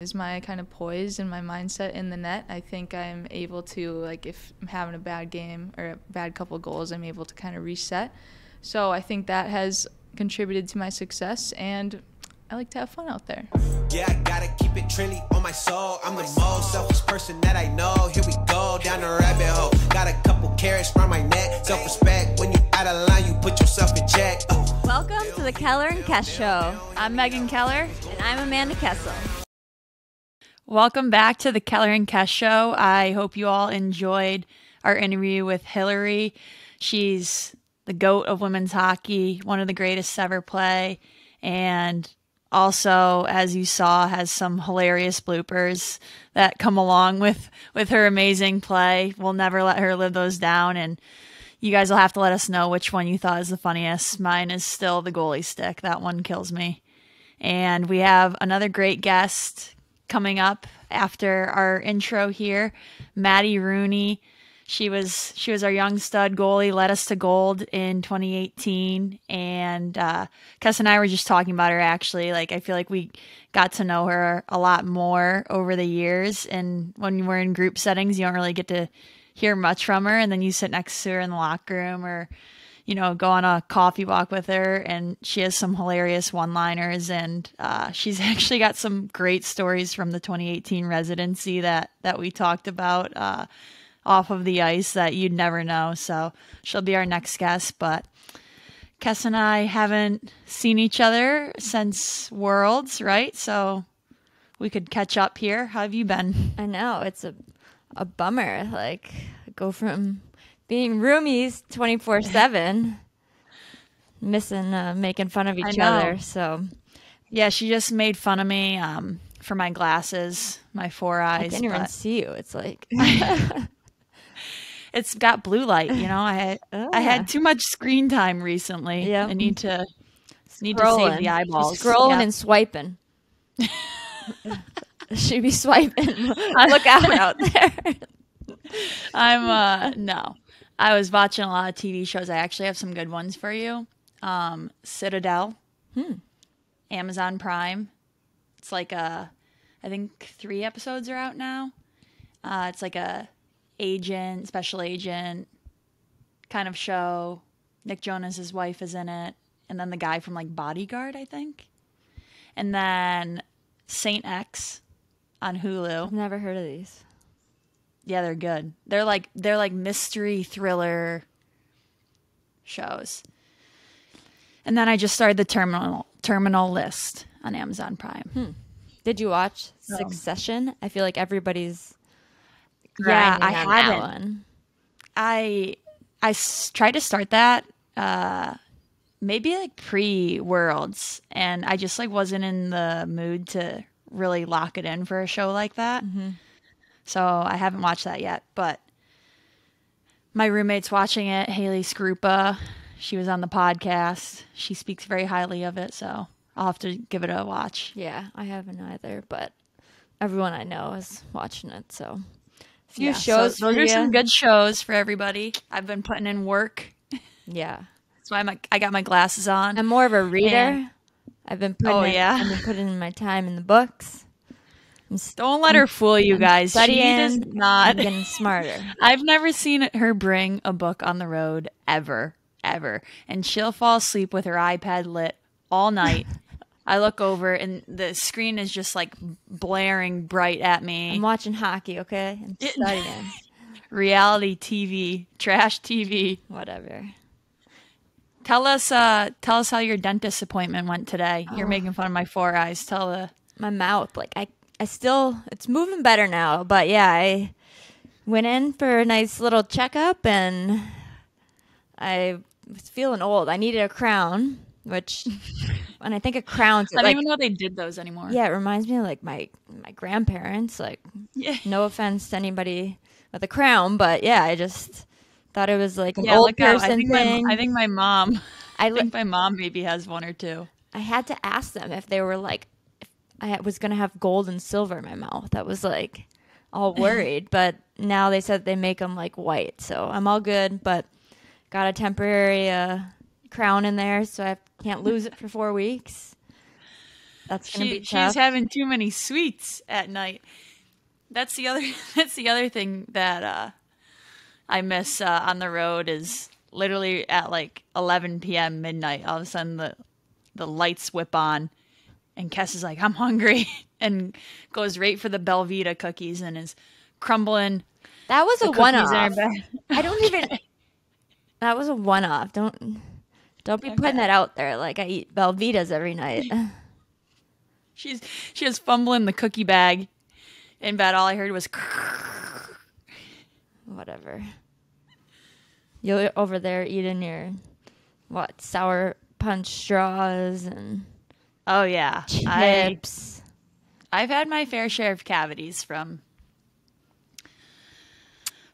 is my kind of poise and my mindset in the net. I think I'm able to like if I'm having a bad game or a bad couple goals, I'm able to kind of reset. So I think that has contributed to my success and I like to have fun out there. Yeah, I gotta keep it trendy on my soul. I'm the most selfish person that I know. Here we go down the rabbit hole. Got a couple carrots around my neck. Self respect. When you out of line, you put yourself in check. Uh, Welcome to the Keller and Kess Show. I'm Megan Keller. And I'm Amanda Kessel. Welcome back to the Keller and Kess Show. I hope you all enjoyed our interview with Hilary. She's the GOAT of women's hockey, one of the greatest ever play, and also, as you saw, has some hilarious bloopers that come along with with her amazing play. We'll never let her live those down, and you guys will have to let us know which one you thought is the funniest. Mine is still the goalie stick. That one kills me. And we have another great guest coming up after our intro here, Maddie Rooney. She was she was our young stud goalie, led us to gold in 2018, and uh, Kess and I were just talking about her. Actually, like I feel like we got to know her a lot more over the years, and when we're in group settings, you don't really get to hear much from her, and then you sit next to her in the locker room or you know, go on a coffee walk with her, and she has some hilarious one liners, and uh, she's actually got some great stories from the 2018 residency that that we talked about uh, off of the ice that you'd never know. So she'll be our next guest, but. Kess and I haven't seen each other since Worlds, right? So we could catch up here. How have you been? I know it's a a bummer. Like go from being roomies 24 7 missing uh, making fun of each other so. Yeah she just made fun of me um, for my glasses my four eyes i can't even see you it's like it's got blue light you know? I had oh, i had too much screen time recently. Yeah. I need to need to save the eyeballs. scrolling yeah. and swiping. Should be swiping. I look out out there. I'm uh no I was watching a lot of TV shows. I actually have some good ones for you. Um, Citadel, hmm. Amazon Prime. It's like a, I think three episodes are out now. Uh, it's like a agent, special agent kind of show. Nick Jonas' wife is in it, and then the guy from like Bodyguard, I think. And then Saint X on Hulu. I've never heard of these. Yeah, they're good. They're like they're like mystery thriller shows. And then I just started the terminal terminal list on Amazon Prime. Hmm. Did you watch Succession? I feel like everybody's yeah. I haven't. One. I I s- tried to start that uh, maybe like pre Worlds, and I just like wasn't in the mood to really lock it in for a show like that. Mm-hmm. So I haven't watched that yet, but my roommate's watching it, Haley Skarupa. She was on the podcast. She speaks very highly of it, so I'll have to give it a watch. Yeah, I haven't either, but everyone I know is watching it, so a few yeah, shows. So those are some good shows for everybody. I've been putting in work. Yeah. That's why I'm, I got my glasses on. I'm more of a reader. And, I've been putting oh, in, yeah. I've been putting in my time in the books. Don't let her fool you guys. Studying, she does not getting smarter. I've never seen her bring a book on the road ever, ever, and she'll fall asleep with her iPad lit all night. I look over and the screen is just like blaring bright at me. I'm watching hockey, okay? I'm studying. Reality TV, trash TV, whatever. Tell us, uh, tell us how your dentist appointment went today. Oh. You're making fun of my four eyes. Tell the my mouth. Like I I still it's moving better now, but yeah, I went in for a nice little checkup and I was feeling old. I needed a crown, which when I think of crowns, I don't like, even know they did those anymore. Yeah, it reminds me of like my my grandparents. Like, yeah. no offense to anybody with a crown, but yeah, I just thought it was like an yeah, old person I think thing. My, I think my mom. I, I think my mom maybe has one or two. I had to ask them if they were like I was gonna have gold and silver in my mouth. I was like all worried, but now they said they make them like white, so I'm all good. But got a temporary uh, crown in there, so I can't lose it for four weeks. That's gonna She, be she's having too many sweets at night. That's the other. That's the other thing that uh, I miss uh, on the road is literally at like 11 p.m. midnight. All of a sudden the the lights whip on, and Kess is like, "I'm hungry," and goes right for the Belvita cookies and is crumbling. that was a one cookies in her off. I don't even. That was a one off. Don't don't be putting that out there. Like I eat Belvitas every night. She's she was fumbling the cookie bag in bed. All I heard was. Whatever. You're over there eating your what sour punch straws and Oh yeah, I chips. I've had my fair share of cavities from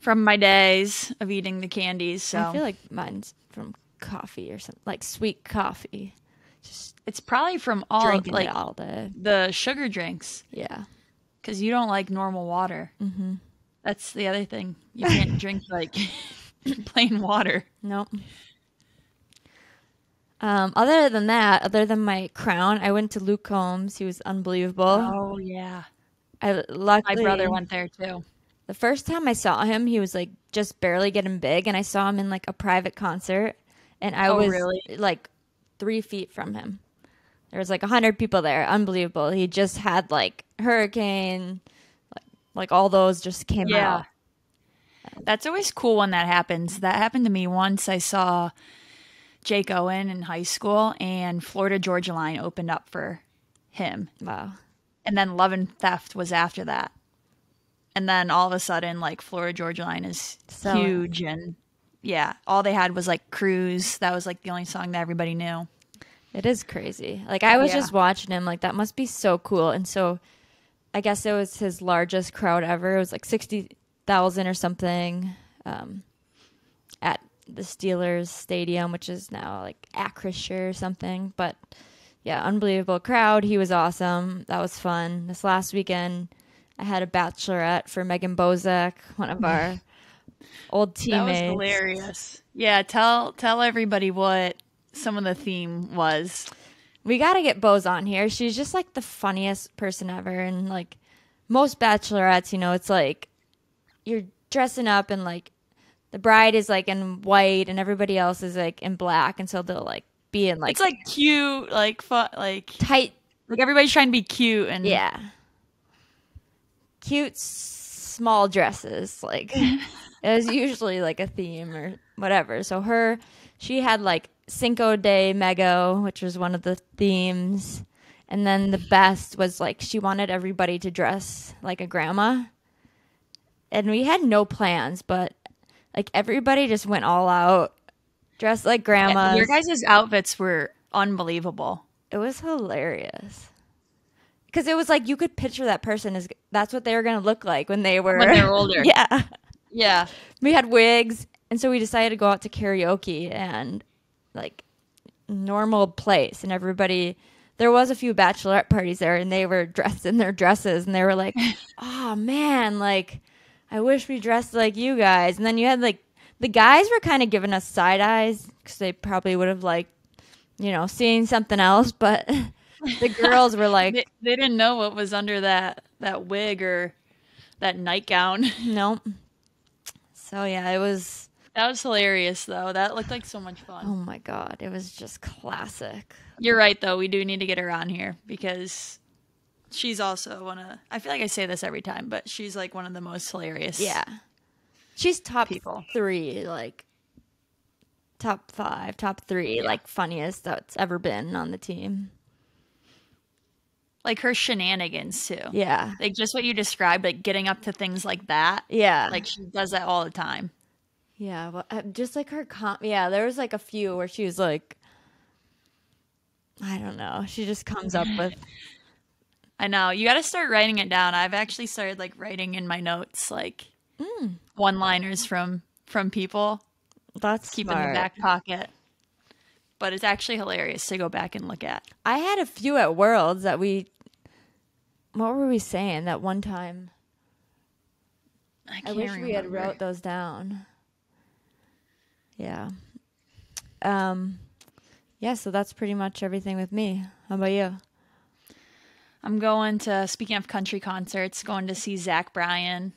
from my days of eating the candies. So I feel like mine's from coffee or something like sweet coffee. Just it's probably from all drinking like all day. the sugar drinks Yeah. because you don't like normal water. Mm-hmm. That's the other thing. You can't drink like plain water. Nope. Um, other than that, other than my crown, I went to Luke Combs. He was unbelievable. Oh yeah, I luckily my brother went there too. the first time I saw him, he was like just barely getting big, and I saw him in like a private concert, and I Oh, was really? like three feet from him. There was like a hundred people there, unbelievable. He just had like hurricane, like like all those just came Yeah. out. That's always cool when that happens. That happened to me once. I saw Jake Owen in high school, and Florida Georgia Line opened up for him. Wow. and then Love and Theft was after that. And then all of a sudden, like Florida Georgia Line is So- huge, and yeah, all they had was like Cruise. That was like the only song that everybody knew. It is crazy. Like I was Yeah. just watching him, like that must be so cool. And so I guess it was his largest crowd ever. It was like sixty thousand or something um, the Steelers stadium, which is now like Acrisure or something. But yeah, unbelievable crowd. He was awesome. That was fun. This last weekend I had a bachelorette for Megan Bozek, one of our old teammates. That was hilarious. Yeah, tell tell everybody what some of the theme was. We got to get Bose on here. She's just like the funniest person ever. And like most bachelorettes, you know, it's like you're dressing up and like the bride is like in white and everybody else is like in black. And so they'll like be in like, It's like cute, like fun, like tight. like everybody's trying to be cute and Yeah. Cute, small dresses. Like it was usually like a theme or whatever. So her, she had like Cinco de Mayo, which was one of the themes. And then the best was like she wanted everybody to dress like a grandma. And we had no plans, but like everybody just went all out, dressed like grandmas. Your guys' outfits were unbelievable. It was hilarious. Because it was like you could picture that person as that's what they were going to look like when they were When they were older. yeah. Yeah. We had wigs, and so we decided to go out to karaoke and like normal place, and everybody. There was a few bachelorette parties there, and they were dressed in their dresses, and they were like, "Oh man, like I wish we dressed like you guys." And then you had like the guys were kind of giving us side eyes because they probably would have like, you know, seeing something else, but the girls were like, They, they didn't know what was under that that wig or that nightgown. "Nope." So yeah, it was. That was hilarious though. That looked like so much fun. Oh my god, it was just classic. You're right though. We do need to get her on here because she's also one of I feel like I say this every time, but she's like one of the most hilarious. Yeah. She's top People. three, like top five, top three, like funniest that's ever been on the team. Like her shenanigans too. Yeah. Like just what you described, like getting up to things like that. Yeah. Like she does that all the time. yeah. Well, uh, just like her com Yeah. There was like a few where she was like, I don't know. She just comes up with, I know. You got to start writing it down. I've actually started like writing in my notes like one-liners from from people. that's Keep in the back pocket. But it's actually hilarious to go back and look at. I had a few at Worlds that we, what were we saying that one time? I, I wish we had wrote those down. Yeah. Um yeah, so that's pretty much everything with me. How about you? I'm going to, speaking of country concerts, going to see Zach Bryan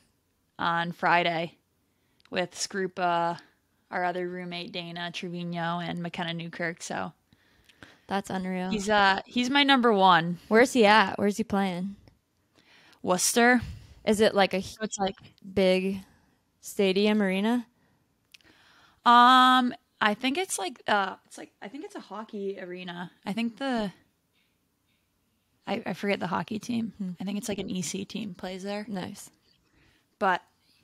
on Friday with Skarupa, our other roommate Dana Trivigno, and Makenna Newkirk. So That's unreal. he's uh he's my number one. Where's he at? Where's he playing? Worcester. Is it like a it's like big stadium arena? um I think it's like uh it's like I think it's a hockey arena. I think the I, I forget the hockey team. Hmm. I think it's like an EC team plays there. Nice. But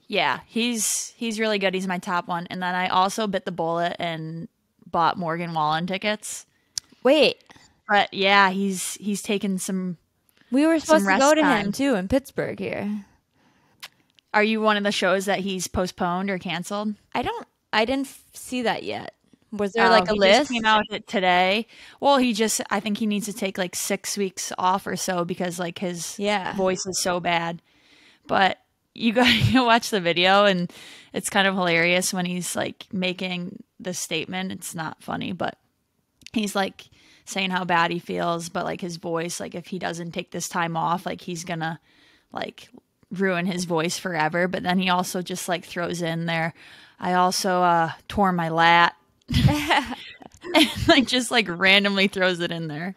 yeah, he's he's really good. He's my top one. And then I also bit the bullet and bought Morgan Wallen tickets. Wait, But yeah, he's he's taken some. we were supposed to go to time. him too in Pittsburgh here. Are you one of the shows that he's postponed or canceled? I don't. I didn't f- see that yet. Was there Oh, like a he list? Just came out with it today. Well, he just I think he needs to take like six weeks off or so because like his Yeah. voice is so bad. But you got to watch the video and it's kind of hilarious when he's like making the statement. It's not funny, but he's like saying how bad he feels, but like his voice, like if he doesn't take this time off, like he's gonna like ruin his voice forever. But then he also just like throws in there, I also uh tore my lat. and like just like randomly throws it in there.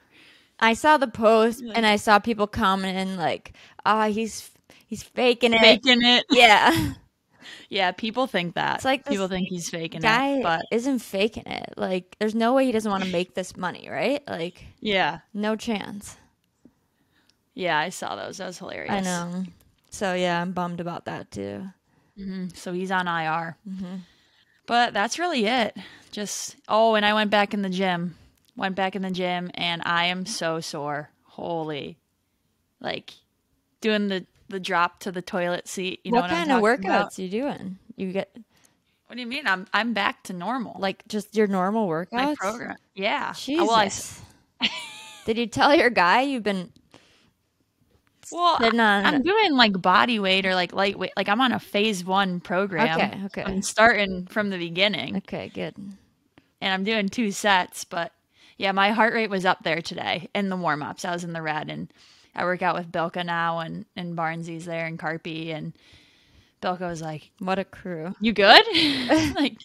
I saw the post and I saw people commenting like, "Ah, he's he's faking it." Faking it. Yeah, Yeah, people think that. It's like people think he's faking guy it. But isn't faking it. Like, there's no way he doesn't want to make this money, right? Like, yeah. no chance. Yeah, I saw those. That was hilarious. I know. So yeah, I'm bummed about that too. So he's on IR. But that's really it. Just oh, and I went back in the gym. Went back in the gym, and I am so sore. Holy, like doing the the drop to the toilet seat. You know what I mean? what, kind of workouts about? you doing? You get What do you mean? I'm I'm back to normal. like just your normal workouts? my program. Yeah. Jesus. Well, I Did you tell your guy you've been Well, I'm doing like body weight or like lightweight. Like I'm on a phase one program. Okay, okay. I'm starting from the beginning Okay, good. and I'm doing two sets. But yeah, my heart rate was up there today in the warm ups. I was in the red and I work out with Bilka now and, and Barnsy's there and Carpy. And Bilka was like, What a crew. You good? like,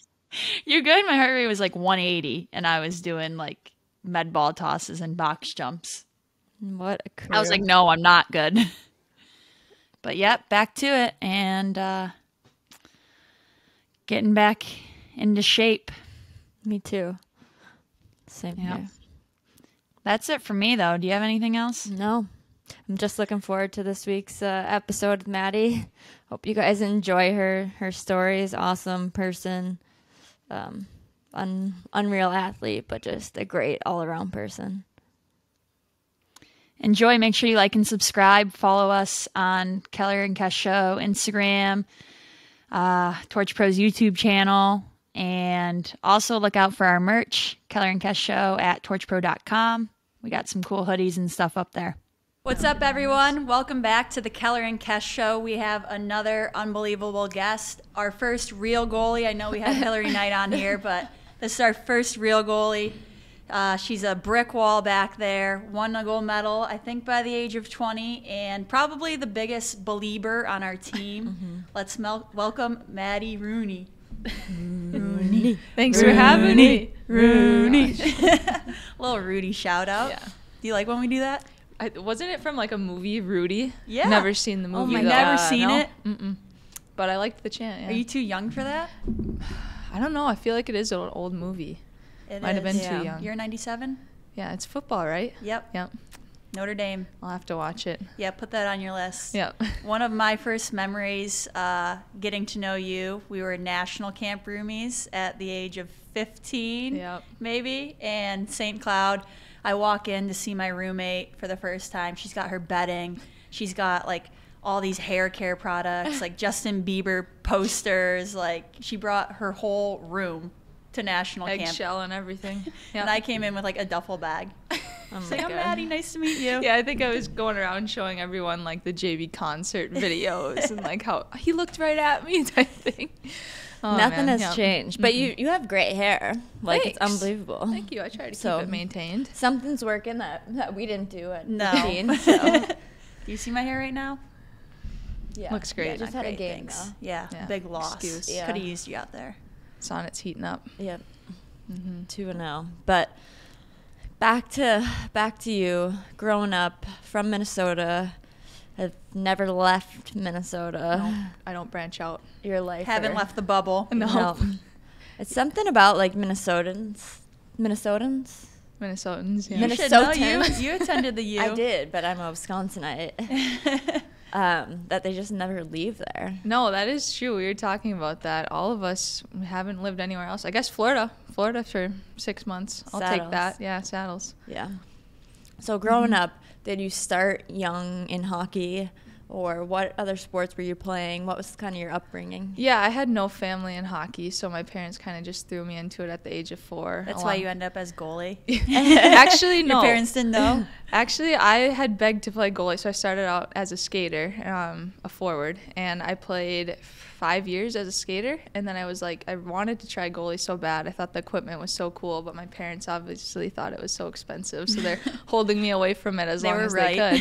you good? My heart rate was like 180 and I was doing like med ball tosses and box jumps. What. I was like, no, I'm not good. but yep, back to it and uh getting back into shape. Me too. Same Yeah. here. That's it for me though. Do you have anything else? No. I'm just looking forward to this week's uh, episode with Maddie. Hope you guys enjoy her. Her story is awesome person. Um, un- unreal athlete, but just a great all around person. Enjoy. Make sure you like and subscribe. Follow us on Keller and Kess Show Instagram, uh, Torch Pro's YouTube channel, and also look out for our merch, Keller and Kess Show at torchpro.com. We got some cool hoodies and stuff up there. What's up, everyone? Welcome back to the Keller and Kess Show. We have another unbelievable guest, our first real goalie. I know we had Hilary Knight on here, but this is our first real goalie. Uh, she's a brick wall back there. Won a gold medal, I think, by the age of 20, and probably the biggest believer on our team. Let's mel- welcome Maddie Rooney. Rooney. Thanks for having me. Rooney. Little Rudy shout out. Yeah. Do you like when we do that? I, wasn't it from like a movie, Rudy? Yeah. Never seen the movie. Oh movie. my though. Never Uh, seen no? it? Mm-mm. But I liked the chant. Yeah. Are you too young for that? I don't know. I feel like it is an old movie. It Might have been is. too young. You're 97? Yeah, it's football, right? Yep. Yep. Notre Dame. I'll have to watch it. Yeah, put that on your list. Yep. One of my first memories uh, getting to know you, we were national camp roomies at the age of 15, Yep. maybe, and St. Cloud. I walk in to see my roommate for the first time. She's got her bedding. She's got like all these hair care products, like Justin Bieber posters. Like she brought her whole room to national camp. Eggshell and everything. Yeah. And I came in with like a duffel bag. Oh It's my like, I'm God. Maddie, nice to meet you. yeah, I think I was going around showing everyone like the JB concert videos and like how he looked right at me type thing. Oh, Nothing man, has yeah. changed. But you you have great hair. Like it's unbelievable. Thank you. I try to So- keep it maintained. Something's working that, that we didn't do at No. 15. So Do you see my hair right now? yeah. Looks great. Yeah, just Not had a great, game thanks. Yeah, Yeah, big loss. excuse. Yeah. Could have used you out there. Sonnet's heating up. Yep. hmm Two and zero. But back to back to you. Growing up from Minnesota, have never left Minnesota. I don't branch out. Your life Haven't left the bubble. No. It's something about like Minnesotans. Minnesotans. Minnesotans. Yeah. Know. You Minnesotans. you attended the U. I did, but I'm a Wisconsinite. um, that they just never leave there. No, that is true. We were talking about that. All of us haven't lived anywhere else. I guess Florida. Florida for six months. I'll take that. Yeah, saddles. Yeah. So growing up, did you start young in hockey, or what other sports were you playing? What was kind of your upbringing? Yeah, I had no family in hockey, so my parents kind of just threw me into it at the age of four. That's why you end up as goalie. Actually, no. Your parents didn't know. Actually, I had begged to play goalie, so I started out as a skater, um, a forward, and I played five years as a skater. And then I was like, I wanted to try goalie so bad. I thought the equipment was so cool, but my parents obviously thought it was so expensive, so they're holding me away from it as They long as right. they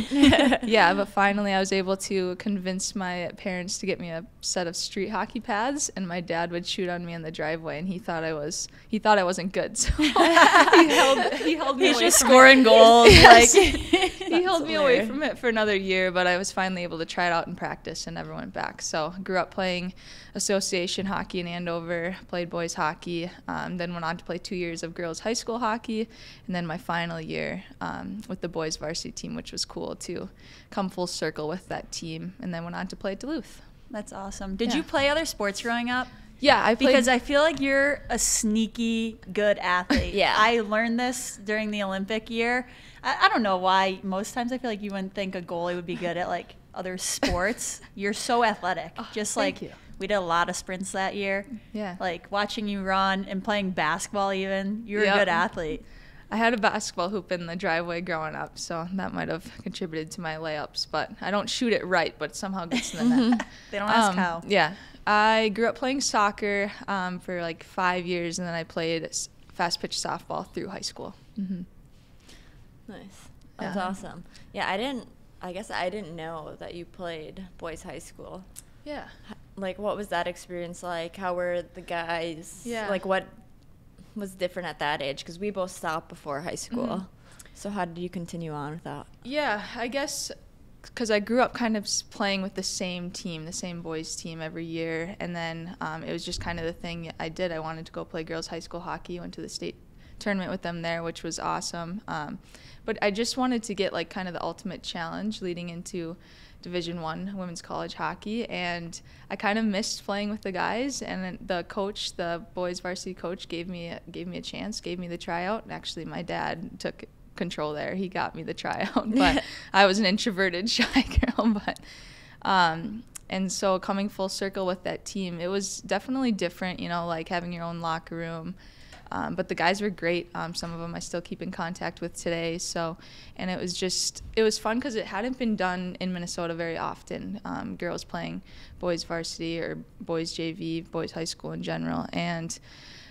could. yeah, but finally, I was able to convince my parents to get me a set of street hockey pads, and my dad would shoot on me in the driveway, and he thought I was he thought I wasn't good, so he held he held me He's away just from scoring it. goals. Yes. Like he held me away from it for another year, but I was finally able to try it out in practice and never went back. So grew up playing association hockey in Andover, played boys hockey, um, then went on to play two years of girls high school hockey, and then my final year um, with the boys varsity team, which was cool to come full circle with that team, and then went on to play at Duluth. That's awesome. Did Yeah. you play other sports growing up? Yeah, I played Because I feel like you're a sneaky good athlete. Yeah. I learned this during the Olympic year. I, I don't know why. Most times I feel like you wouldn't think a goalie would be good at like other sports. you're so athletic. Oh, Just like you. we did a lot of sprints that year. Yeah. Like watching you run and playing basketball even. You're Yep. a good athlete. I had a basketball hoop in the driveway growing up, so that might have contributed to my layups. But I don't shoot it right, but it somehow gets in the net. They don't ask Um, how. Yeah. I grew up playing soccer um, for like five years, and then I played fast pitch softball through high school. hmm Nice. That's Yeah. awesome. Yeah, I didn't. I guess I didn't know that you played boys high school. Yeah. Like, what was that experience like? How were the guys? Yeah. Like, what was different at that age? Because we both stopped before high school. Mhm. So how did you continue on with that? Yeah, I guess because I grew up kind of playing with the same team, the same boys team every year, and then um, it was just kind of the thing I did. I wanted to go play girls high school hockey. Went to the state tournament with them there, which was awesome. Um, but I just wanted to get like kind of the ultimate challenge leading into Division One women's college hockey, and I kind of missed playing with the guys. And the coach, the boys varsity coach, gave me gave me a chance, gave me the tryout. Actually, my dad took control there. He got me the tryout, but I was an introverted, shy girl. But um, and so coming full circle with that team, it was definitely different. You know, like having your own locker room. Um, but the guys were great. Um, some of them I still keep in contact with today. So, and it was just it was fun because it hadn't been done in Minnesota very often. Um, girls playing boys varsity or boys JV, boys high school in general, and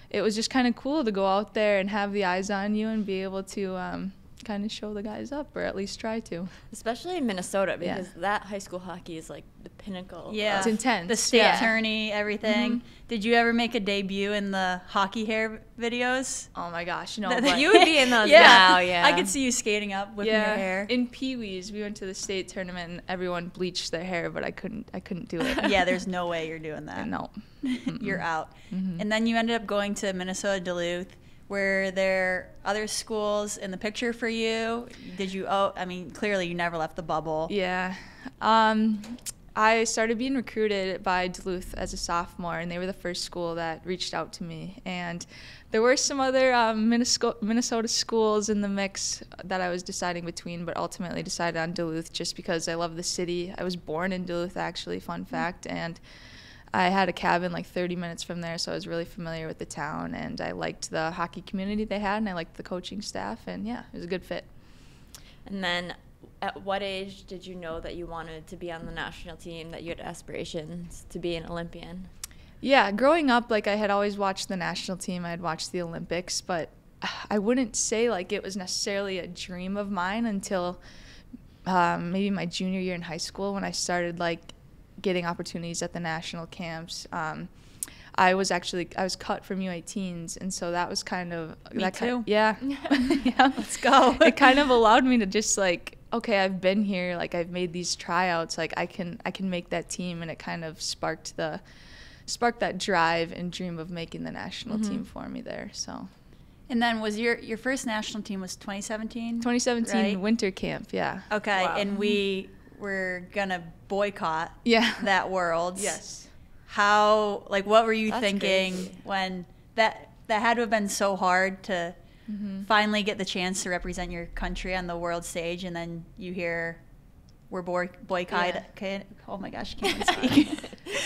it was just kind of cool to go out there and have the eyes on you and be able to um, kind of show the guys up or at least try to. Especially in Minnesota, Yeah. because that high school hockey is like the pinnacle. Yeah. It's intense. The state yeah. tourney, everything. Mhm. Did you ever make a debut in the hockey hair videos? Oh my gosh, you know, That- but- You would be in those yeah. now, yeah. I could see you skating up with your hair. In Pee Wees, we went to the state tournament and everyone bleached their hair, but I couldn't. I couldn't do it. yeah, there's no way you're doing that. no. You're out. Mhm. And then you ended up going to Minnesota Duluth. Were there other schools in the picture for you? Did you? Oh, I mean, clearly you never left the bubble. Yeah. Um, I started being recruited by Duluth as a sophomore, and they were the first school that reached out to me. And there were some other um, Minnesota, Minnesota schools in the mix that I was deciding between, but ultimately decided on Duluth just because I love the city. I was born in Duluth, actually, fun fact, and I had a cabin like 30 minutes from there, so I was really familiar with the town, and I liked the hockey community they had, and I liked the coaching staff, and yeah, it was a good fit. And then, at what age did you know that you wanted to be on the national team? That you had aspirations to be an Olympian? Yeah, growing up, like I had always watched the national team, I had watched the Olympics, but I wouldn't say like it was necessarily a dream of mine until um, maybe my junior year in high school when I started like getting opportunities at the national camps. Um, I was actually I was cut from U18s, and so that was kind of Me that too. Kind, yeah, yeah. Let's go. it kind of allowed me to just like okay, I've been here, like I've made these tryouts, like I can I can make that team, and it kind of sparked the sparked that drive and dream of making the national Mm-hmm. team for me there. So And then was your your first national team was 2017? 2017 Right. winter camp, yeah, Okay, Wow. and we were gonna boycott yeah, that world. yes. How like what were you That's thinking crazy. when that that had to have been so hard to Mm-hmm. finally get the chance to represent your country on the world stage, and then you hear we're boy- boycotted. Yeah. Oh my gosh, I can't speak.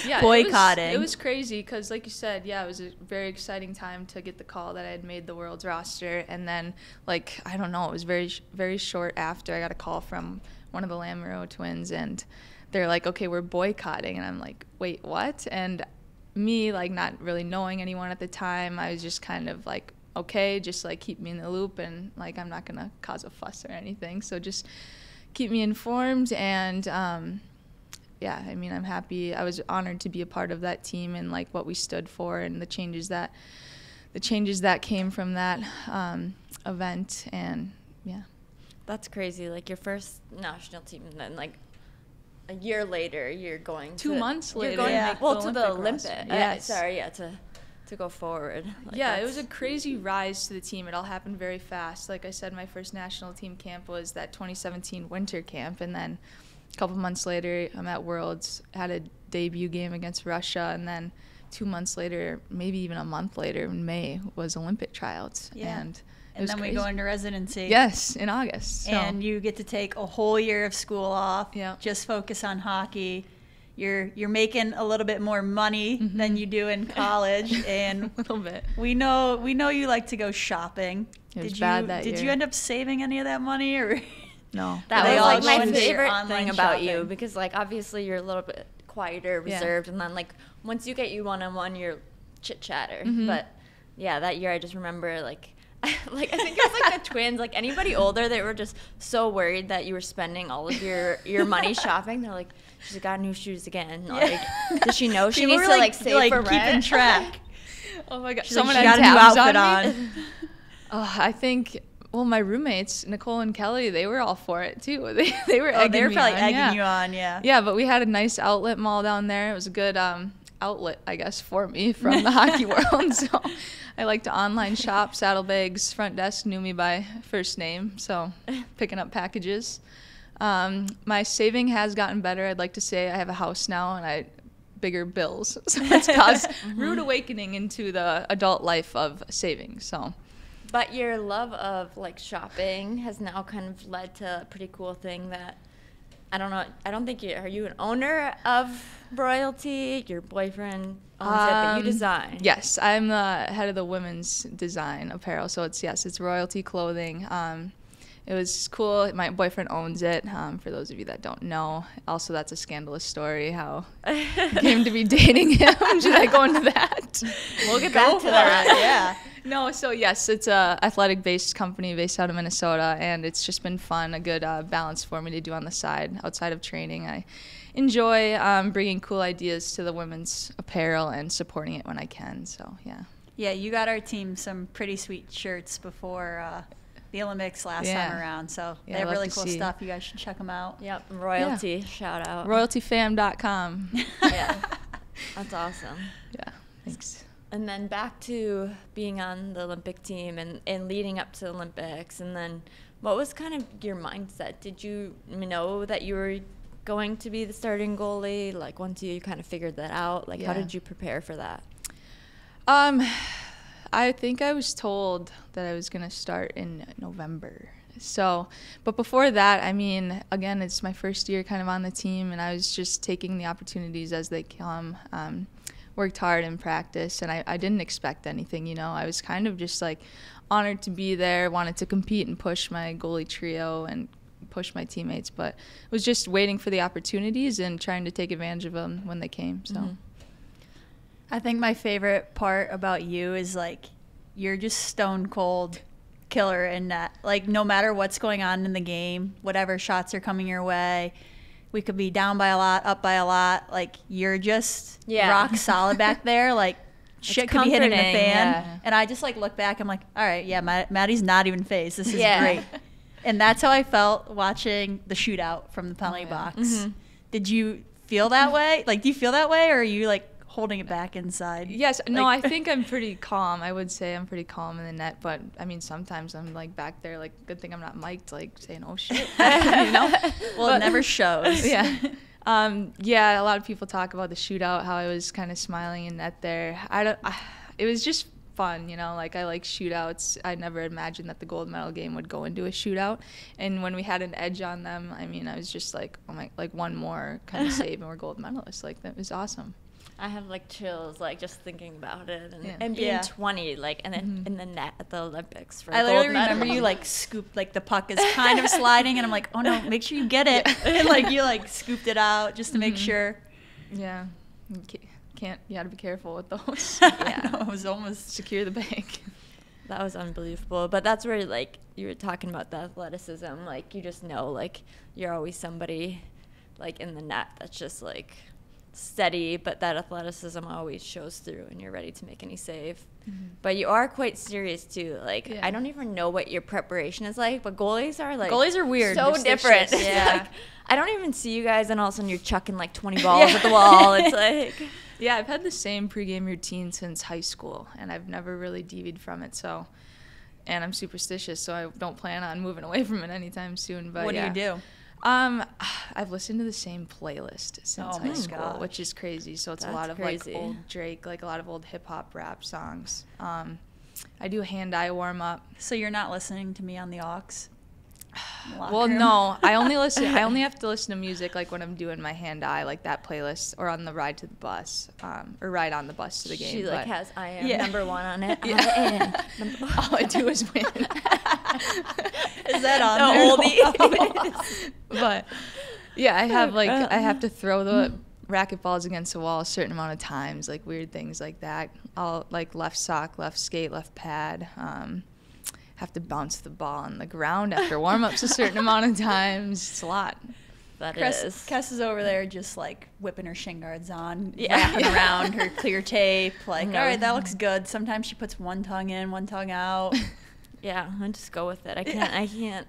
yeah, boycotting. It was, it was crazy because, like you said, yeah, it was a very exciting time to get the call that I had made the world's roster, and then like I don't know, it was very very short after I got a call from one of the Lamoureux twins, and they're like, okay, we're boycotting, and I'm like, wait, what? And me like not really knowing anyone at the time, I was just kind of like, okay, just like keep me in the loop, and like I'm not gonna cause a fuss or anything, so just keep me informed and. Um, yeah, I mean, I'm happy. I was honored to be a part of that team and like what we stood for and the changes that the changes that came from that um, event. And yeah, That's crazy. Like your first national team, and then like a year later, you're going Two to, months you're later, going, Yeah. well, the to the Olympic Olympic. Yeah, Yes. sorry, yeah, to to go forward. Like, yeah, it was a crazy rise to the team. It all happened very fast. Like I said, my first national team camp was that 2017 winter camp, and then a couple months later, I'm at Worlds, had a debut game against Russia, and then two months later, maybe even a month later, in May, was Olympic tryouts. Yeah. And, it and was then we go into residency. Yes, in August. So. and you get to take a whole year of school off. Yeah. Just focus on hockey. You're you're making a little bit more money Mm-hmm. than you do in college, and a little bit. we know we know you like to go shopping. It was did bad you that did you end up saving any of that money or? No. That was like my favorite online thing about you because like obviously you're a little bit quieter, Yeah. reserved, and then like once you get you one on one, you're chit chatter. Mhm. But yeah, that year I just remember like. like I think it was like the twins, like anybody older, they were just so worried that you were spending all of your your money shopping. They're like, she's got new shoes again. Like, does she know she People needs to like save like, for keeping rent? track. Oh my god. She's like, Someone "She had got a new outfit on. on." Oh, I think. Well, my roommates Nicole and Kelly, they were all for it too. They they were Oh, egging they were probably on, egging yeah. you on, yeah. Yeah, but we had a nice outlet mall down there. It was a good um, outlet, I guess, for me from the hockey world. So I like to online shop. Saddlebags front desk knew me by first name, so picking up packages. Um, my saving has gotten better. I'd like to say I have a house now and I bigger bills, so it's caused rude awakening into the adult life of saving. So But your love of like shopping has now kind of led to a pretty cool thing that I don't know. I don't think you are you an owner of royalty. Your boyfriend owns it, but you Um, design. Yes, I'm the head of the women's design apparel. So it's yes, it's royalty clothing. Um, it was cool. My boyfriend owns it. Um, for those of you that don't know, also that's a scandalous story how I came to be dating him. Should I go into that? We'll get back to that. it, yeah. No, so yes, it's a athletic based company based out of Minnesota, and it's just been fun, a good uh, balance for me to do on the side outside of training. I enjoy um, bringing cool ideas to the women's apparel and supporting it when I can. So yeah. Yeah, you got our team some pretty sweet shirts before uh, the Olympics last Yeah. time around. So Yeah, they have really cool see. stuff. You guys should check them out. Yep, royalty. Shout out. royaltyfam.com. Yeah, that's awesome. yeah, thanks. And then back to being on the Olympic team and, and leading up to the Olympics. And then what was kind of your mindset? Did you know that you were going to be the starting goalie? Like once you kind of figured that out, like how did you prepare for that? Um, I think I was told that I was gonna start in November. So, but before that, I mean, again, it's my first year kind of on the team, and I was just taking the opportunities as they come. Um, worked hard in practice, and I, I didn't expect anything. You know, I was kind of just like honored to be there, wanted to compete and push my goalie trio and push my teammates, but was just waiting for the opportunities and trying to take advantage of them when they came. So. Mhm. I think my favorite part about you is like you're just stone cold killer in net. Like no matter what's going on in the game, whatever shots are coming your way, we could be down by a lot, up by a lot. Like you're just Yeah. rock solid back there. Like shit could be hitting the fan, yeah. and I just like look back. I'm like, all right, yeah, Matt, Maddie's not even phased. This is Yeah. great. And that's how I felt watching the shootout from the penalty yeah. box. Mm-hmm. Did you feel that way? Like, do you feel that way, or are you like holding it back inside? Yes, no, I think I'm pretty calm. I would say I'm pretty calm in the net, but I mean sometimes I'm like back there, like good thing I'm not mic'd, like saying "oh shit," you know. Well, But- it never shows. yeah. Um, yeah, a lot of people talk about the shootout, how I was kind of smiling in net there. I don't. I, it was just fun, you know. Like I like shootouts. I never imagined that the gold medal game would go into a shootout. And when we had an edge on them, I mean, I was just like, oh my, like one more kind of save and we're gold medalists. Like that was awesome. I have like chills, like just thinking about it, and, Yeah. and being Yeah. 20, like, and then mm-hmm. in the net at the Olympics for. I a literally gold medal. remember you like scooped like the puck is kind of sliding, and I'm like, oh no, make sure you get it. and like you like scooped it out just to make mm-hmm. sure. Yeah. You can't. You got to be careful with those. yeah, I know, it was almost. Secure the bank. That was unbelievable. But that's where like you were talking about the athleticism. Like you just know like you're always somebody like in the net that's just like steady, but that athleticism always shows through and you're ready to make any save. Mm-hmm. But you are quite serious too. Like Yeah. I don't even know what your preparation is like, but goalies are like Goalies are weird. So different. Yeah. like, I don't even see you guys and all of a sudden you're chucking like 20 balls at the wall. It's like Yeah, I've had the same pregame routine since high school, and I've never really devied from it. So, and I'm superstitious, so I don't plan on moving away from it anytime soon. But what yeah. do you do? Um, I've listened to the same playlist since Oh high school, gosh. which is crazy. So it's That's a lot of crazy. like old Drake, like a lot of old hip hop rap songs. Um, I do a hand-eye warm up. So you're not listening to me on the aux? Locker Well, no, I only listen. I only have to listen to music like when I'm doing my hand-eye, like that playlist, or on the ride to the bus, um, or ride on the bus to the game. she like has I am Yeah. number one on it. Yeah. Am All I do is win. Is that on The there? oldie. but yeah, I have like I have to throw the racquetballs against the wall a certain amount of times, like weird things like that. I'll like left sock, left skate, left pad. Um, have to bounce the ball on the ground after warm ups a certain amount of times. It's a lot. That Chris, is. Kess is over there just like whipping her shin guards on, Yeah. wrapping around her clear tape. Like, mm-hmm. Yeah. all right, that looks good. Sometimes she puts one tongue in, one tongue out. Yeah, I just go with it. I can't. I can't.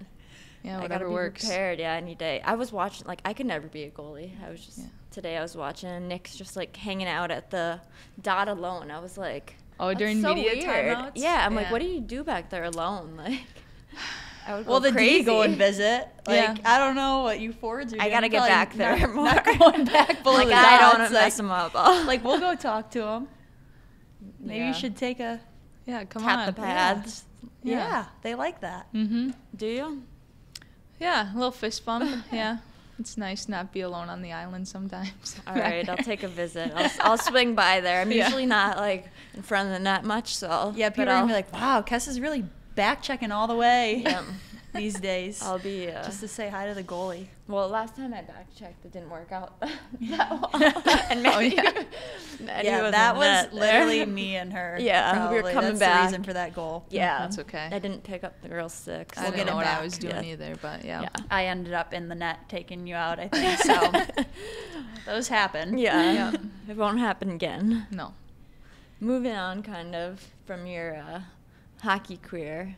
Yeah, I gotta be works. prepared. Yeah, any day. I was watching. Like, I could never be a goalie. I was just Yeah. today. I was watching Nick's just like hanging out at the dot alone. I was like, Oh, "That's during so media weird." timeouts? Yeah, I'm like, what do you do back there alone? Like, I would well, go the crazy. D go and visit. Like, Yeah. I don't know what you forwards are I gotta get back there not, more. Not going back below like, I don't want to mess them up. Like, we'll go talk to them. Maybe Yeah. you should take a. Yeah, come tap on. the pads. Yeah, Yeah. they like that. Mm-hmm. Do you? Yeah, a little fist bump. yeah, it's nice not be alone on the island sometimes. All right, back I'll take a visit. I'll, I'll swing by there. I'm Yeah. usually not like in front of the net much, so I'll- Yeah, but people are I'll, gonna be like, "Wow, Kess is really back checking all the way Yeah. these days." I'll be uh, just to say hi to the goalie. Well, last time I back checked, it didn't work out that well. and Oh, yeah. Maddie yeah, was that was there. literally me and her. Yeah, we were probably. coming That's back. the reason for that goal. Yeah, That's okay. I didn't pick up the girl sticks. I We'll didn't know it what I was doing Yeah. either, but yeah. Yeah. I ended up in the net taking you out. I think so. Those happen. Yeah. Yeah. it won't happen again. No. Moving on, kind of from your uh, hockey career,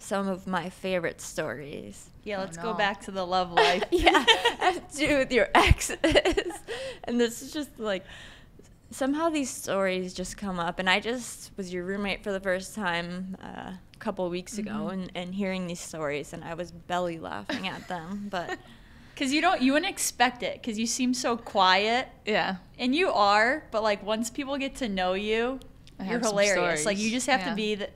some of my favorite stories. Yeah, Oh, let's go no. back to the love life. yeah, have to do with your exes. and this is just like somehow these stories just come up. And I just was your roommate for the first time uh, a couple weeks ago and, and hearing these stories, and I was belly laughing at them. But Because you don't, you wouldn't expect it. Because you seem so quiet, Yeah. and you are. But like once people get to know you, I you're hilarious. Like you just have Yeah. to be the, y-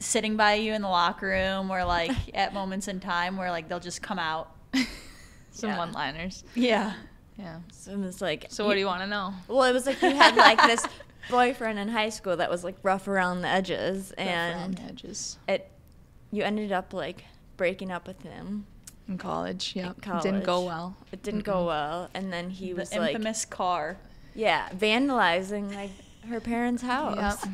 sitting by you in the locker room, or like at moments in time where like they'll just come out. Some Yeah. one-liners. Yeah. Yeah. so it was like, So what do you want to know? Well, it was like you had like this boyfriend in high school that was like rough around the edges, Rough around and the edges it you ended up like breaking up with him. in college. Yeah. college. Didn't go well. It didn't go well, and then he the was like, infamous car. yeah, vandalizing like her parents' house. Yep.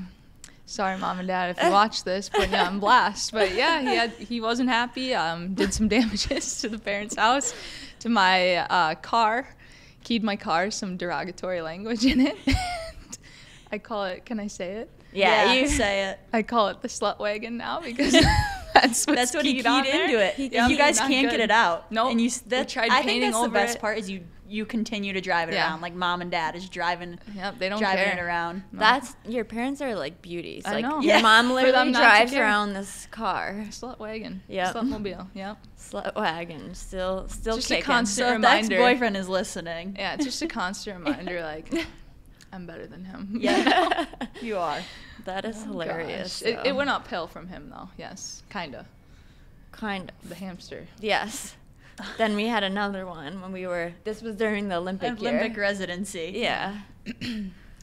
Sorry, mom and dad, if you watch this, putting you on blast. But yeah, he had he wasn't happy. Um, did some damages to the parents' house, to my uh, car, keyed my car, some derogatory language in it. I call it. Can I say it? Yeah, you say it. I call it the slut wagon now because that's what's That's what he keyed keyed on there. into it. Yeah, you guys can't good. get it out. Nope. And you We s- that, tried I think painting that's the best it. part is you you continue to drive it Yeah. around like mom and dad is driving Yep, they don't driving care. it around. That's your parents are like beauties. I Like know. your Yeah. mom For literally them not to drives around this car, Slut wagon. Yep. Slutmobile. Yep. slut wagon, still still Just a constant So if ex reminder. boyfriend is listening. Yeah, it's just a constant reminder. Like, I'm better than him. Yeah. you are. that is oh, hilarious. It, though. it went uphill from him though. Yes, kinda. kind of. The hamster. Yes. then we had another one when we were. This was during the Olympic, Olympic year. Residency. Yeah.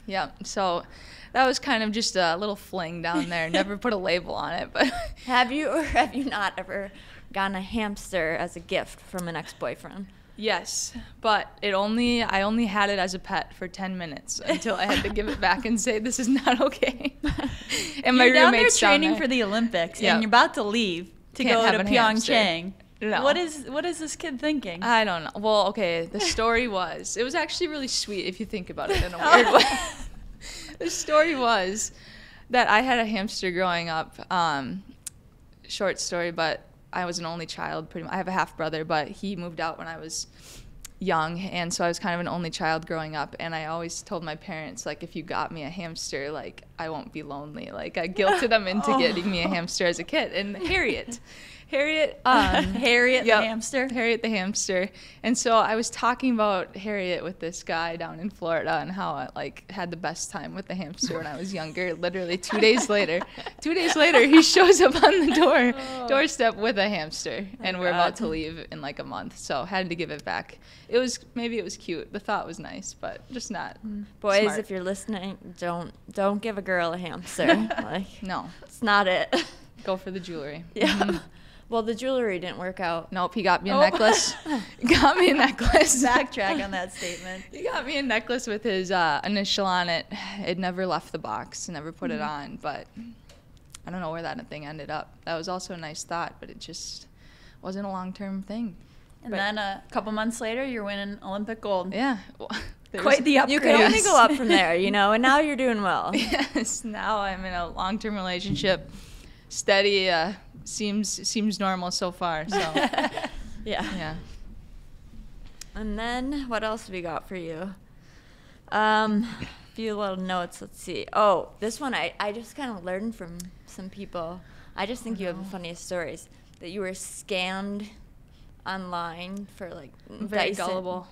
Yeah. So that was kind of just a little fling down there. Never put a label on it, but Have you or have you not ever gotten a hamster as a gift from an ex-boyfriend? yes. But it only I only had it as a pet for 10 minutes until I had to give it back and say this is not okay. and my you're down there roommates down training there- for the Olympics Yeah. and you're about to leave to Can't go to. Pyeongchang. No. What is what is this kid thinking? I don't know. Well, okay. The story was it was actually really sweet if you think about it in a weird way. the story was that I had a hamster growing up. Um, short story, but I was an only child. Pretty much. I have a half brother, but he moved out when I was young, and so I was kind of an only child growing up. And I always told my parents, like, if you got me a hamster, like, I won't be lonely. Like, I guilted them into getting me a hamster as a kid. And Harriet, Harriet, um, Harriet Yep. the hamster. Harriet the hamster. And so I was talking about Harriet with this guy down in Florida and how I like had the best time with the hamster when I was younger. Literally two days later, two days later, he shows up on the door doorstep with a hamster, and we're about to leave in like a month. So had to give it back. It was maybe it was cute. The thought was nice, but just not. Boys, smart. if you're listening, don't don't give a girl a hamster. like no, it's not it. go for the jewelry. yeah. Well, the jewelry didn't work out. Nope, he got me a Oh. necklace. got me a necklace. Backtrack on that statement. He got me a necklace with his uh, initial on it. It never left the box. Never put it on, but I don't know where that thing ended up. That was also a nice thought, but it just wasn't a long-term thing. And But- then a couple months later, you're winning Olympic gold. Yeah, well, Quite the upgrade. You can only go up from there, you know. And now you're doing well. Yes, now I'm in a long-term relationship. Steady uh, seems seems normal so far. So Yeah. yeah. And then what else we got for you? Um, a few little notes. Let's see. Oh, this one I, I just kind of learned from some people. I just think you have the funniest stories that you were scammed online for like Very Dyson, gullible.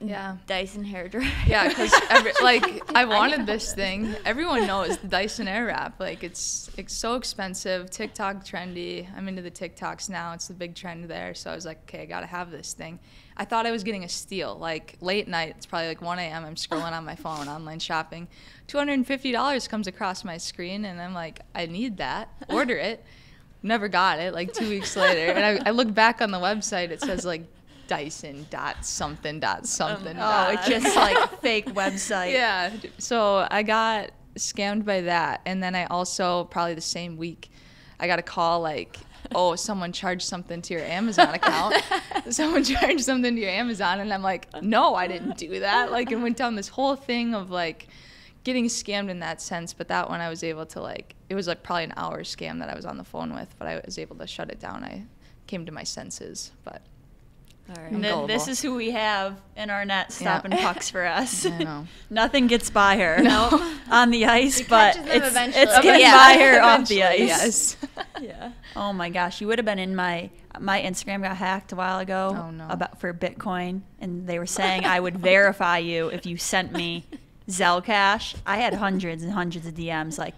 Yeah. Dyson hair dryer. Yeah, because like I wanted this thing. Everyone knows the Dyson Airwrap. Like it's it's so expensive. TikTok trendy. I'm into the TikToks now. It's the big trend there. So I was like, okay, I gotta have this thing. I thought I was getting a steal. Like late night, it's probably like 1 a.m. I'm scrolling on my phone, online shopping. $250 comes across my screen, and I'm like, I need that. Order it. Never got it. Like two weeks later, and I, I look back on the website. It says like Dyson dot something dot um, something. Oh, dot. it's just like fake website. Yeah. So I got scammed by that. And then I also, probably the same week, I got a call like, oh, someone charged something to your Amazon account. someone charged something to your Amazon. And I'm like, no, I didn't do that. Like, it went down this whole thing of like getting scammed in that sense. But that one I was able to like, it was like probably an hour scam that I was on the phone with, but I was able to shut it down. I came to my senses. But right. Th- this is who we have in our net Yeah. stopping pucks for us. I know. Nothing gets by her No. on the ice, but it's, eventually. it's getting Yeah. by her off the ice. Yes. yeah. Oh my gosh, you would have been in my my Instagram got hacked a while ago Oh, no. about for Bitcoin, and they were saying I would verify you if you sent me Zelle cash. I had hundreds and hundreds of DMs like,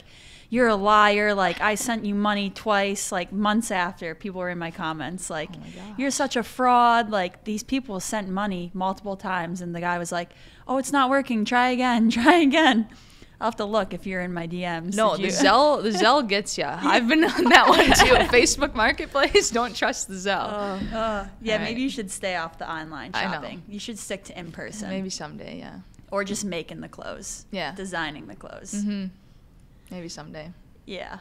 "You're a liar!" Like I sent you money twice. Like months after, people were in my comments like, "You're such a fraud!" Like these people sent money multiple times, and the guy was like, "Oh, it's not working. Try again. Try again." I'll have to look if you're in my DMs. No, the Zelle, the Zelle gets you. I've been on that one too. Facebook Marketplace, don't trust the Zelle. Uh, yeah, All right. maybe you should stay off the online shopping. You should stick to in person. Maybe someday, yeah. or just making the clothes. Yeah. Designing the clothes. hmm Maybe someday. Yeah.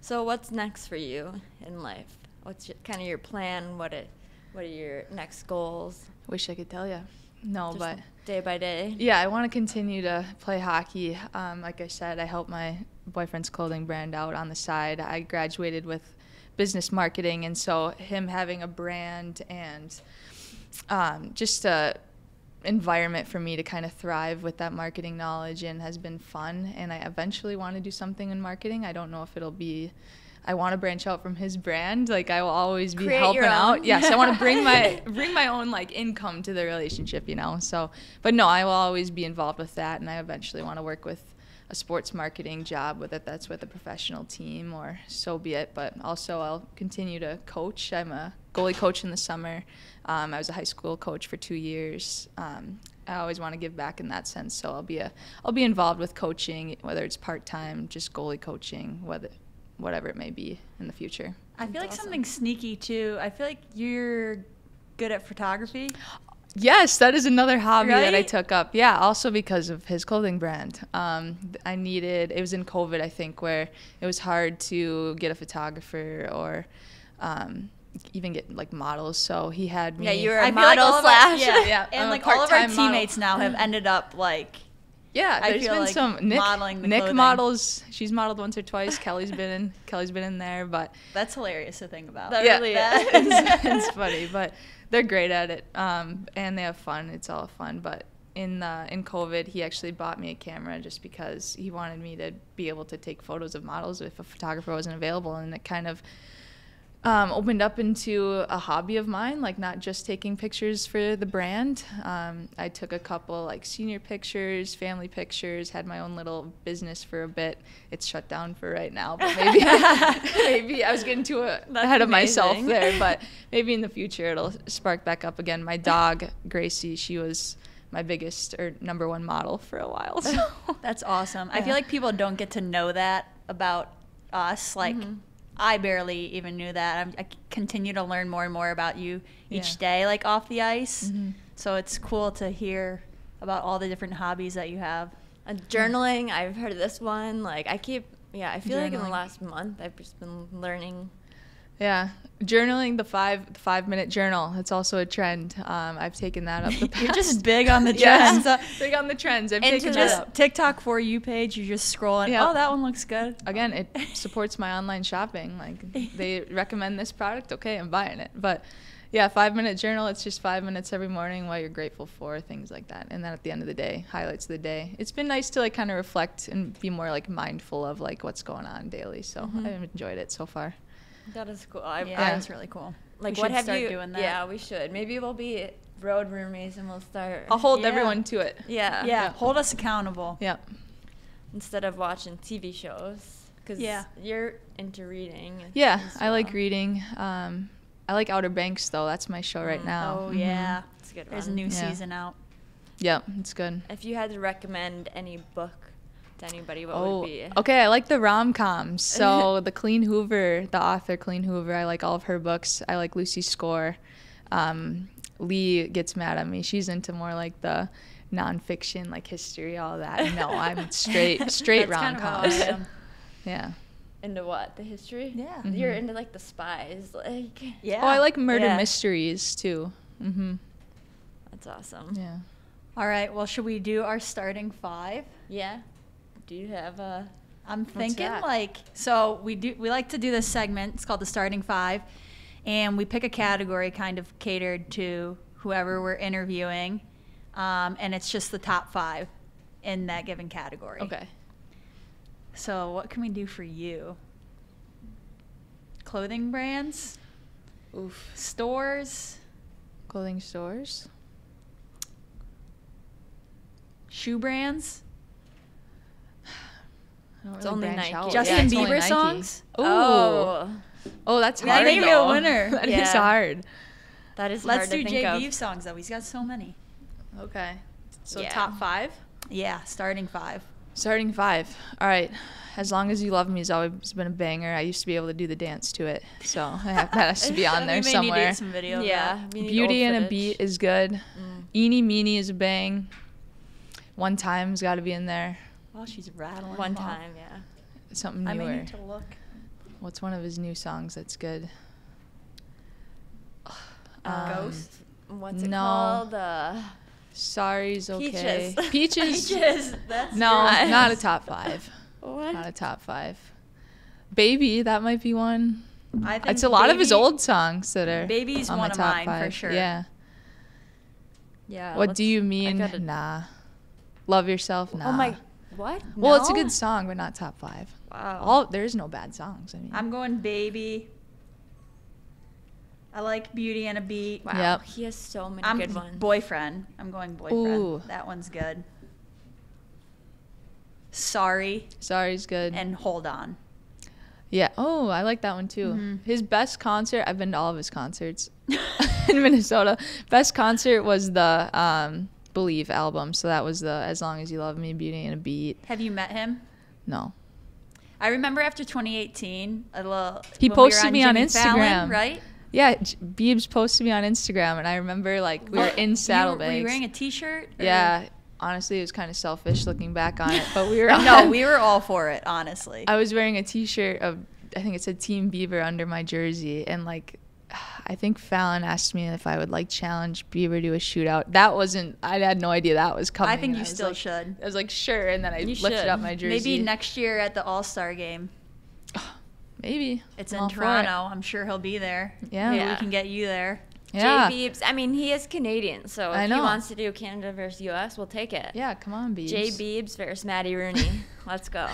So what's next for you in life? What's your, kind of your plan? What it, what are your next goals? I wish I could tell you. No, Just but day by day. yeah, I want to continue to play hockey. Um, like I said, I help my boyfriend's clothing brand out on the side. I graduated with business marketing, and so him having a brand and um, just a environment for me to kind of thrive with that marketing knowledge and has been fun and I eventually want to do something in marketing. I don't know if it'll be I want to branch out from his brand. Like I will always be Create helping out. Yes, I want to bring my bring my own like income to the relationship, you know. So, but no, I will always be involved with that and I eventually want to work with a sports marketing job, whether that's with a professional team or so be it. But also, I'll continue to coach. I'm a goalie coach in the summer. Um, I was a high school coach for two years. Um, I always want to give back in that sense, so I'll be a I'll be involved with coaching, whether it's part time, just goalie coaching, whether whatever it may be in the future. I feel like awesome. something sneaky too. I feel like you're good at photography. Yes, that is another hobby that I took up. Yeah, also because of his clothing brand. Um, I needed, it was in COVID, I think, where it was hard to get a photographer or um, even get like models. So he had me. Yeah, you were I a feel like model slash. our, yeah, Yeah, I'm and like all of our part-time model. teammates now have ended up like Yeah, I there's feel been like some Nick, modeling the Nick clothing. models. She's modeled once or twice. Kelly's been in. Kelly's been in there, but that's hilarious to think about. That yeah, really it's, is. it's funny, but they're great at it, um, and they have fun. It's all fun. But in uh, in COVID, he actually bought me a camera just because he wanted me to be able to take photos of models if a photographer wasn't available, and it kind of um, opened up into a hobby of mine, like not just taking pictures for the brand. Um, I took a couple like senior pictures, family pictures, had my own little business for a bit. It's shut down for right now, but maybe maybe I was getting too ahead of myself there, but maybe in the future it'll spark back up again. My dog Gracie, she was my biggest or number one model for a while. So That's awesome. I feel like people don't get to know that about us. Like, Mm-hmm. I barely even knew that. I'm, I continue to learn more and more about you each Yeah. day, like off the ice. Mhm. So it's cool to hear about all the different hobbies that you have. Uh, journaling, I've heard of this one. Like I keep, yeah, I feel like in the last month I've just been learning. Yeah, journaling the five the five minute journal. It's also a trend. Um, I've taken that up. The past. You're just big on the trends. big on the trends. I've Into taken the- that Just up. TikTok for you page. You're just scrolling. Yeah. Oh, that one looks good. Again, it supports my online shopping. Like they recommend this product, okay, I'm buying it. But yeah, five minute journal. It's just five minutes every morning while you're grateful for, things like that. And then at the end of the day, highlights of the day. It's been nice to like kind of reflect and be more like mindful of like what's going on daily. So Mhm. I've enjoyed it so far. That is cool. I, Yeah, I- that's really cool. like We what should have start you? doing that. Yeah, we should. Maybe we'll be road roomies and we'll start. I'll hold Yeah. everyone to it. Yeah. Yeah, hold us accountable. Yeah. Instead of watching TV shows, because Yeah. you're into reading. Yeah, as I like reading. Um, I like Outer Banks though. That's my show right Mm. now. Oh Mhm. yeah, It's a good there's a new Yeah. season out. Yep, it's good. If you had to recommend any book to anybody, what Oh, would it be? okay. I like the rom coms. So the Colleen Hoover, the author Colleen Hoover, I like all of her books. I like Lucy Score. Um, Lee gets mad at me. She's into more like the nonfiction, like history, all that. No, I'm straight straight That's rom kind of how I coms. Yeah. Into what? The history? Yeah. You're Mhm. into like the spies. Like, Yeah. Oh, I like murder Yeah. mysteries too. Mm-hmm. that's awesome. Yeah. All right. Well, should we do our starting five? Yeah. Do you have a? I'm thinking that? like so we do we like to do this segment. It's called the starting five, and we pick a category kind of catered to whoever we're interviewing, um, and it's just the top five in that given category. Okay. So what can we do for you? Clothing brands, Oof. stores, Clothing stores. shoe brands, It's really only Nike. out. Justin Yeah, it's only Bieber Nike. songs? Ooh. Oh, Oh, that's Yeah, hard. maybe a winner. That is Yeah. hard. that is Let's hard do to think JB songs though. He's got so many. Okay. So Yeah. top five. Yeah, starting five. Starting five. All right. As long as you love me has always been a banger. I used to be able to do the dance to it, so I have, that has to be on there we may somewhere. Need some video. Yeah. need Beauty old and a beat is good. Mm. Eeny meeny is a bang. One time's got to be in there. Well, she's rattling. One off. time, yeah. Something I newer. may need to look. What's one of his new songs that's good? Um, Ghost? What's it no. called? Uh, Sorry's okay. Peaches. Peaches. Peaches. That's No, yours. not a top five. what? Not a top five. Baby, that might be one. I think It's a lot of his old songs that are. Baby's on one my of top mine for five. sure. Yeah. yeah. what do you mean? gotta- Nah. Love yourself. Nah. Oh my. What? Well, it's a good song, but not top five. Wow. All there's no bad songs. I mean, I'm going Baby. I like Beauty and a Beat. Wow. Yep. He has so many I'm good ones. boyfriend. I'm going boyfriend. Ooh. That one's good. Sorry Sorry's good. and Hold On. yeah. Oh, I like that one too. Mhm. His best concert. I've been to all of his concerts in Minnesota. Best concert was the um, Believe album. So that was the As Long as You Love Me, Beauty and a Beat. Have you met him? No. I remember after 2018, a little. He when we posted me on Jimmy Fallon, Instagram. right? Yeah, Beebs posted me on Instagram, and I remember like we were in saddlebags. Were you wearing a T-shirt? or- Yeah, honestly, it was kind of selfish looking back on it, but we were. no, on- we were all for it, honestly. I was wearing a T-shirt of I think it said Team Bieber under my jersey, and like I think Fallon asked me if I would like challenge Bieber to a shootout. That wasn't. I had no idea that was coming. I think you was still like- should. I was like, sure, and then I You lifted should. up my jersey. Maybe next year at the All Star game. Maybe It's I'm in all for it. Toronto. I'm sure he'll be there. Yeah. Maybe Yeah. we can get you there. Yeah. Jay Beebs. I mean, he is Canadian, so if I he wants to do Canada versus U.S., we'll take it. Yeah, come on, Beebs. Jay Beebs versus Maddie Rooney. Let's go.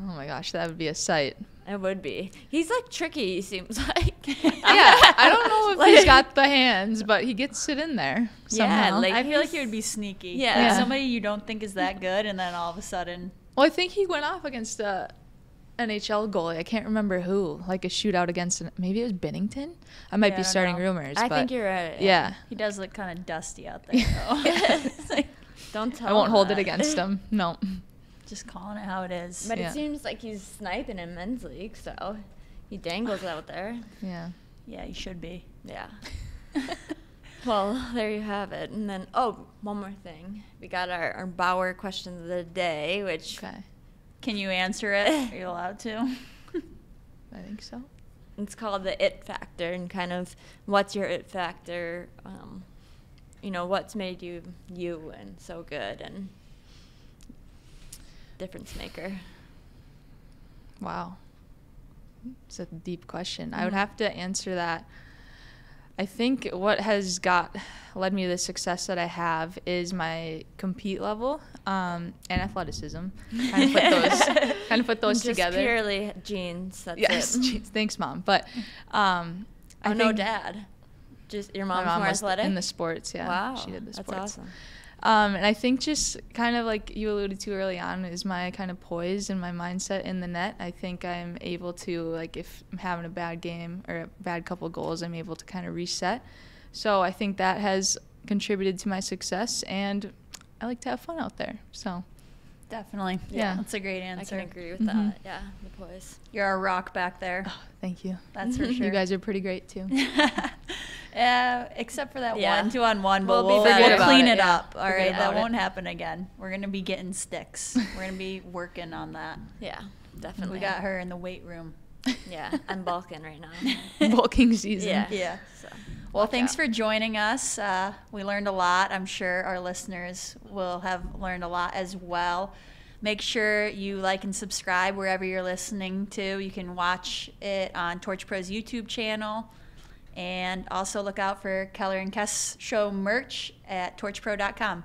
Oh my gosh, that would be a sight. It would be. He's like tricky. He seems like. yeah, I don't know if Like- he's got the hands, but he gets it in there Yeah, somehow. like- I feel like he would be sneaky. Yeah. Like Yeah. somebody you don't think is that good, and then all of a sudden, well, I think he went off against a NHL goalie. I can't remember who. Like a shootout against an, maybe it was Bennington. I might Yeah, be don't starting know. rumors. I but think you're right. Yeah, he does look kind of dusty out there. Though. It's like, Don't tell. I won't him hold it against him. No. Just calling it how it is. But Yeah. it seems like he's sniping in men's league, so he dangles out there. Yeah. yeah, he should be. Yeah. well, there you have it. And then, oh, one more thing. We got our, our Bauer question of the day, which Okay. Can you answer it? Are you allowed to? I think so. it's called the it factor and kind of what's your it factor um, you know what's made you you and so good and difference maker Wow. It's a deep question. I would Mhm. have to answer that. I think what has got led me to the success that I have is my compete level um, and athleticism. Kind of put those, kind of put those Just together. purely genes that's yes, it geez, thanks, mom. But um, oh I no think dad just your mom's mom more was athletic in the sports. Yeah, wow she did the that's sports. awesome Um, and I think just kind of like you alluded to early on is my kind of poise and my mindset in the net. I think I'm able to like if I'm having a bad game or a bad couple goals, I'm able to kind of reset. So I think that has contributed to my success, and I like to have fun out there. So Definitely. Yeah. That's a great answer. i can agree with Mhm. that yeah the poise You're a rock back there. oh, thank you. That's for sure. You guys are pretty great too. Yeah, except for that Yeah. one two on one, but We'll we'll, be better we'll clean it, it, yeah. up. All Forget right, that it. won't happen again. We're gonna be getting sticks. We're gonna be working on that. yeah definitely We got her in the weight room. yeah i'm bulking right now Bulking season. yeah Yeah. so Well, thanks out. for joining us. Uh, we learned a lot. I'm sure our listeners will have learned a lot as well. Make sure you like and subscribe wherever you're listening to. You can watch it on TorchPro's YouTube channel. And also look out for Keller and Kess show merch at torchpro.com.